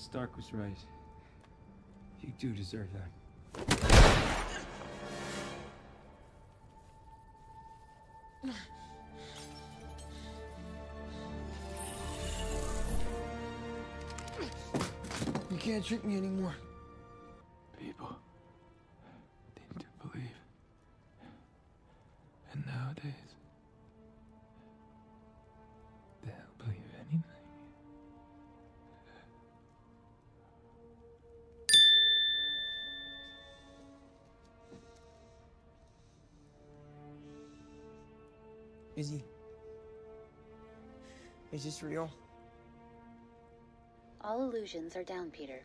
Stark was right. You do deserve that. You can't trick me anymore. People need to believe. And nowadays, they'll believe EDITH. Is this real? All illusions are down, Peter.